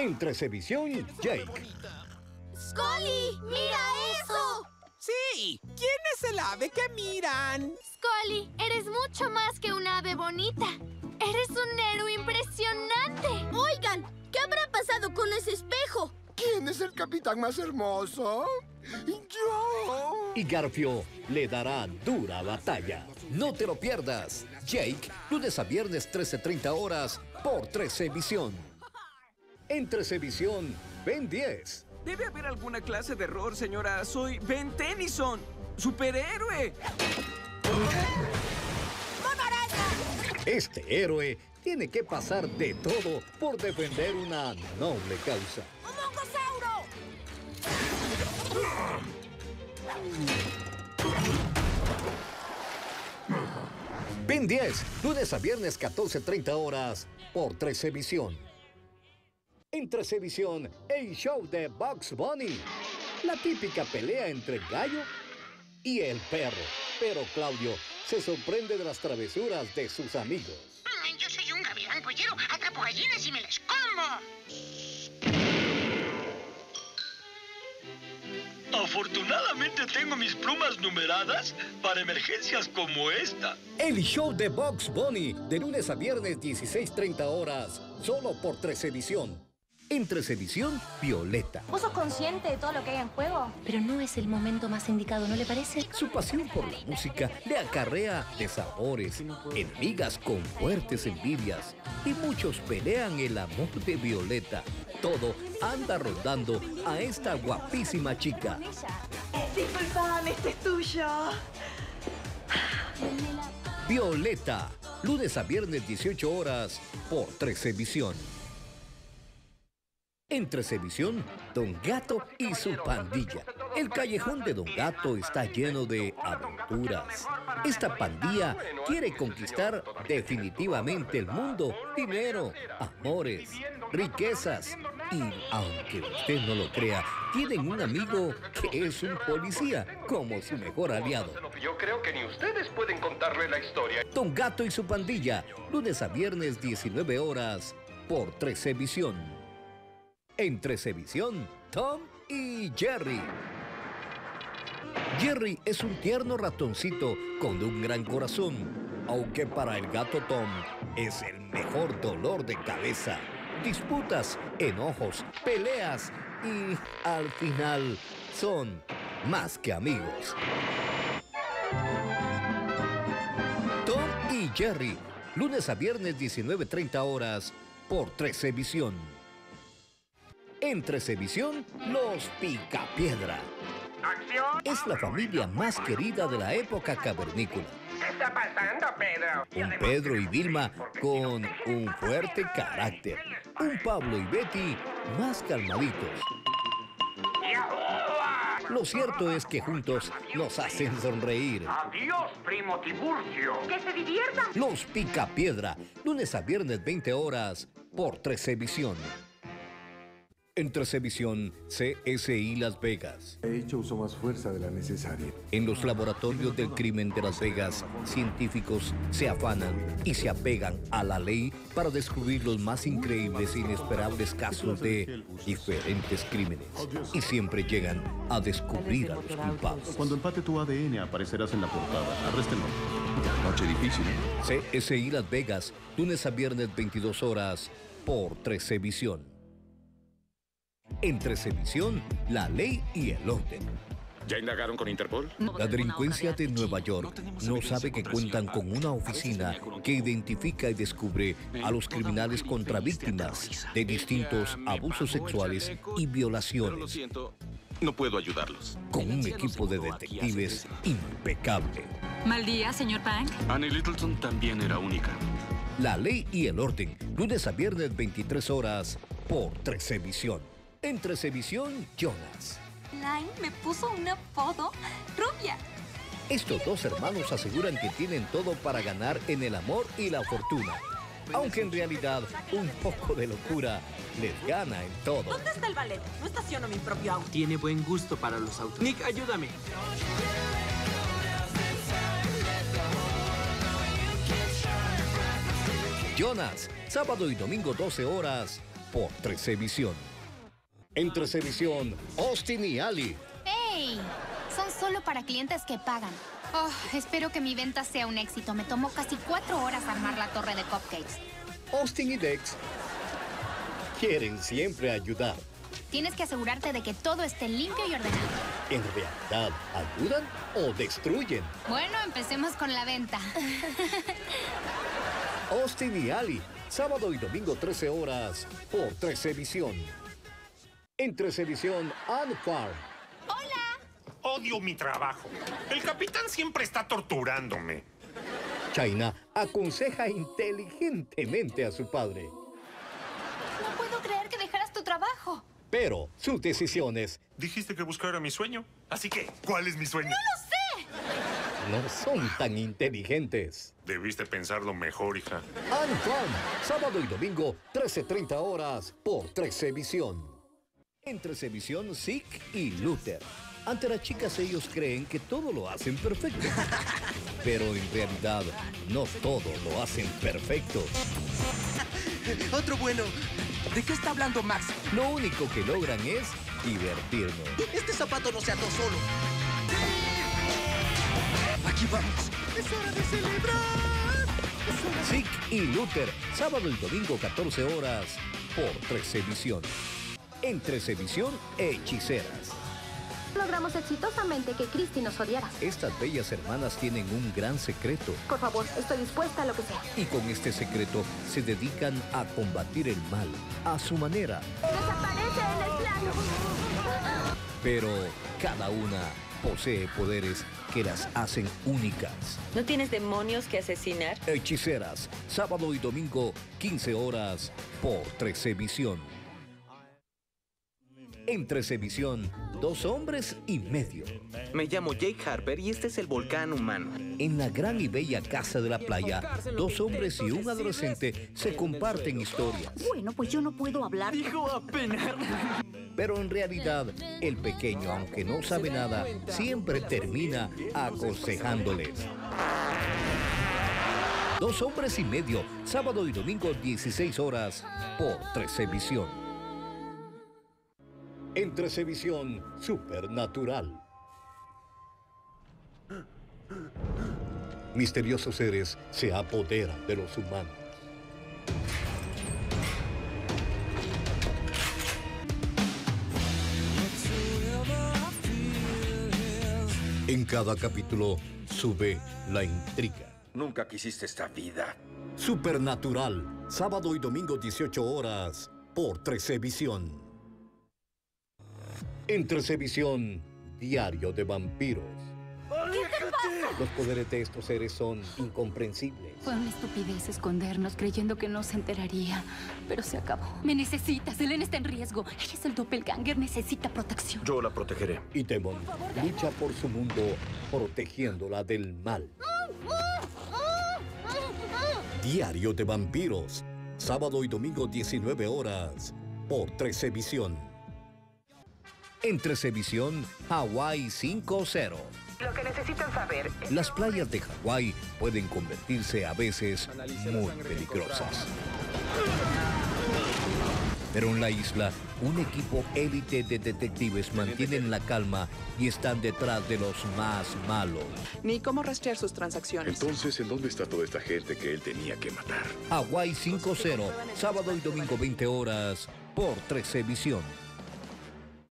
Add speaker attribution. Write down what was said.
Speaker 1: En Trecevisión, Jake.
Speaker 2: ¡Scully! ¡Mira eso!
Speaker 3: Sí, ¿quién es el ave que miran?
Speaker 2: Scully, eres mucho más que un ave bonita. Eres un héroe impresionante.
Speaker 4: Oigan, ¿qué habrá pasado con ese espejo?
Speaker 5: ¿Quién es el capitán más hermoso? ¡Yo!
Speaker 1: Y Garfio le dará dura batalla. No te lo pierdas. Jake, lunes a viernes 13.30 horas por 13 Visión. En 13 Visión, Ben 10.
Speaker 3: Debe haber alguna clase de error, señora. Soy Ben Tennyson, superhéroe.
Speaker 1: Este héroe tiene que pasar de todo por defender una noble causa.
Speaker 4: ¡Un
Speaker 1: Ben 10, lunes a viernes 14.30 horas por 13 Visión. En 13 Visión, el show de Bugs Bunny. La típica pelea entre el gallo y el perro. Pero Claudio se sorprende de las travesuras de sus amigos.
Speaker 6: Yo soy un gavilán pollero, atrapo gallinas y me las como.
Speaker 7: Afortunadamente tengo mis plumas numeradas para emergencias como esta.
Speaker 1: El show de Bugs Bunny, de lunes a viernes 16.30 horas, solo por 13 Visión. En 13 Visión, Violeta.
Speaker 8: ¿Vos sos consciente de todo lo que hay en juego? Pero no es el momento más indicado, ¿no le parece?
Speaker 1: Su pasión por la música le acarrea desabores, enemigas con fuertes envidias y muchos pelean el amor de Violeta. Todo anda rondando a esta guapísima chica.
Speaker 9: Disculpame, este es tuyo.
Speaker 1: Violeta, lunes a viernes 18 horas por 13 Visión. En 13 Visión, Don Gato y su pandilla. El callejón de Don Gato está lleno de aventuras. Esta pandilla quiere conquistar definitivamente el mundo, dinero, amores, riquezas. Y aunque usted no lo crea, tienen un amigo que es un policía como su mejor aliado.
Speaker 10: Yo creo que ni ustedes pueden contarle la historia.
Speaker 1: Don Gato y su pandilla, lunes a viernes 19 horas por 13 Visión. En 13 Visión, Tom y Jerry. Jerry es un tierno ratoncito con un gran corazón, aunque para el gato Tom es el mejor dolor de cabeza. Disputas, enojos, peleas y al final son más que amigos. Tom y Jerry, lunes a viernes 19.30 horas por 13 Visión. En 13 Visión, los Picapiedra. Es la familia más querida de la época cavernícola.
Speaker 10: ¿Qué está pasando, Pedro?
Speaker 1: Un Pedro y Vilma con un fuerte carácter. Un Pablo y Betty más calmaditos. Lo cierto es que juntos nos hacen sonreír.
Speaker 10: Adiós, primo Tiburcio.
Speaker 6: ¡Que se diviertan!
Speaker 1: Los Picapiedra, lunes a viernes 20 horas por 13 Visión. En 13 Visión, CSI Las Vegas.
Speaker 11: He hecho uso más fuerza de la necesaria.
Speaker 1: En los laboratorios del crimen de Las Vegas, científicos se afanan y se apegan a la ley para descubrir los más increíbles e inesperables casos de diferentes crímenes. Y siempre llegan a descubrir a los culpables.
Speaker 12: Cuando empate tu ADN aparecerás en la portada. Arréstenlo. Noche difícil. ¿eh?
Speaker 1: CSI Las Vegas, lunes a viernes 22 horas por 13 Visión. En 13 Visión, la ley y el orden.
Speaker 10: ¿Ya indagaron con Interpol?
Speaker 1: La delincuencia de Nueva York no sabe que cuentan con una oficina que identifica y descubre a los criminales contra víctimas de distintos abusos sexuales y
Speaker 10: Lo
Speaker 1: violaciones,
Speaker 10: siento, no puedo ayudarlos.
Speaker 1: con un equipo de detectives impecable.
Speaker 13: Mal día, señor Bank.
Speaker 7: Annie Littleton también era única.
Speaker 1: La ley y el orden, lunes a viernes 23 horas por 13 Visión. En 13 Visión, Jonas.
Speaker 8: Line me puso una foto rubia.
Speaker 1: Estos dos hermanos aseguran que tienen todo para ganar en el amor y la fortuna. Aunque en realidad un poco de locura les gana en todo.
Speaker 9: ¿Dónde está el ballet? No estaciono mi propio auto.
Speaker 3: Tiene buen gusto para los autos. Nick, ayúdame.
Speaker 1: Jonas, sábado y domingo 12 horas por 13 Visión. En 13 Visión, Austin y Ali.
Speaker 8: ¡Ey! Son solo para clientes que pagan. Oh, espero que mi venta sea un éxito. Me tomó casi cuatro horas armar la torre de cupcakes.
Speaker 1: Austin y Dex quieren siempre ayudar.
Speaker 8: Tienes que asegurarte de que todo esté limpio y ordenado.
Speaker 1: ¿En realidad ayudan o destruyen?
Speaker 8: Bueno, empecemos con la venta.
Speaker 1: Austin y Ali, sábado y domingo 13 horas por 13 Visión. En 13 Visión, Ann Farm.
Speaker 14: Odio mi trabajo. El capitán siempre está torturándome.
Speaker 1: China aconseja inteligentemente a su padre,
Speaker 8: No puedo creer que dejaras tu trabajo.
Speaker 1: pero sus decisiones
Speaker 14: Dijiste que buscara mi sueño. Así que, ¿cuál es mi sueño?
Speaker 1: no son tan inteligentes.
Speaker 14: Debiste pensarlo mejor, hija.
Speaker 1: Ann Farm, sábado y domingo, 13.30 horas por 13 Visión. En 13 Visión, Zeke y Luther. Ante las chicas ellos creen que todo lo hacen perfecto. Pero en realidad, no todo lo hacen perfecto.
Speaker 15: Otro bueno. ¿De qué está hablando Max?
Speaker 1: Lo único que logran es divertirnos.
Speaker 15: Este zapato no se ató solo. Aquí vamos. Es hora de celebrar.
Speaker 1: Zeke y Luther, sábado y domingo 14 horas por 13 Visión. En 13 Visión, Hechiceras.
Speaker 16: Logramos exitosamente que Christy nos odiara.
Speaker 1: Estas bellas hermanas tienen un gran secreto
Speaker 16: Por favor, estoy dispuesta a lo que sea.
Speaker 1: y con este secreto se dedican a combatir el mal a su manera.
Speaker 16: ¡Desaparece en el plano!
Speaker 1: Pero cada una posee poderes que las hacen únicas.
Speaker 17: ¿No tienes demonios que asesinar?
Speaker 1: Hechiceras, sábado y domingo, 15 horas por 13 Visión. En 13 Visión, dos hombres y medio.
Speaker 3: Me llamo Jake Harper y este es el volcán humano.
Speaker 1: En la gran y bella casa de la playa, dos hombres y un adolescente se comparten historias.
Speaker 4: Bueno, pues yo no puedo hablar.
Speaker 3: Dijo apenas.
Speaker 1: Pero en realidad, el pequeño, aunque no sabe nada, siempre termina aconsejándoles. Dos hombres y medio, sábado y domingo 16 horas por 13 Visión. En 13 Visión, Supernatural. Misteriosos seres se apoderan de los humanos. En cada capítulo sube la intriga.
Speaker 10: Nunca quisiste esta vida.
Speaker 1: Supernatural, sábado y domingo 18 horas por 13 Visión. En 13 Visión, Diario de Vampiros. Los poderes de estos seres son incomprensibles.
Speaker 18: Fue una estupidez escondernos creyendo que no se enteraría, pero se acabó. Me necesitas, Elena está en riesgo. Ella es el doppelganger, necesita protección.
Speaker 10: Yo la protegeré.
Speaker 1: Y Demon lucha por su mundo, protegiéndola del mal. Diario de Vampiros, sábado y domingo 19 horas, por 13 Visión. En 13 Visión, Hawái 5-0.
Speaker 6: Lo que necesitan saber es...
Speaker 1: Las playas de Hawái pueden convertirse a veces muy peligrosas. Pero en la isla, un equipo élite de detectives mantienen la calma y están detrás de los más malos.
Speaker 19: Ni cómo rastrear sus transacciones.
Speaker 12: Entonces, ¿en dónde está toda esta gente que él tenía que matar?
Speaker 1: Hawái 5-0, sábado y domingo 20 horas, por 13 Visión.